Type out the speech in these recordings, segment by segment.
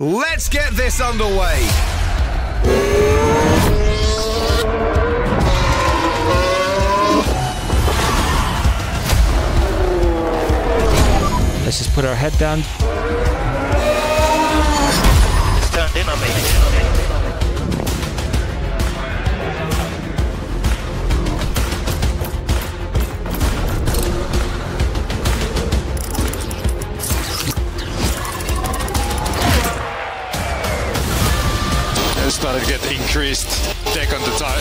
Let's get this underway. Let's just put our head down. It's turned in on me. Started to get increased deck on the tire.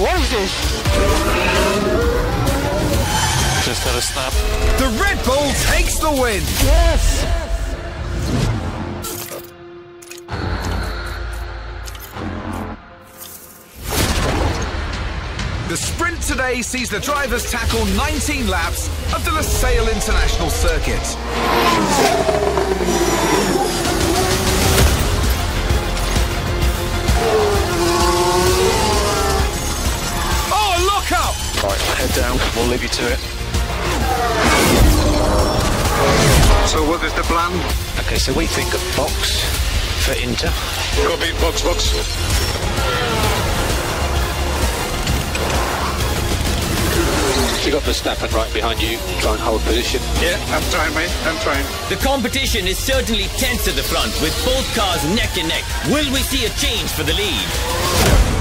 What is this? Just had a snap. The Red Bull takes the win. Yes! The sprint today sees the drivers tackle 19 laps of the Losail International Circuit. Down. We'll leave you to it. So what is the plan? Okay, so we think of box for Inter. Copy, box, box. You got Verstappen right behind you. Try and hold position. Yeah, I'm trying, mate. I'm trying. The competition is certainly tense at the front with both cars neck and neck. Will we see a change for the lead?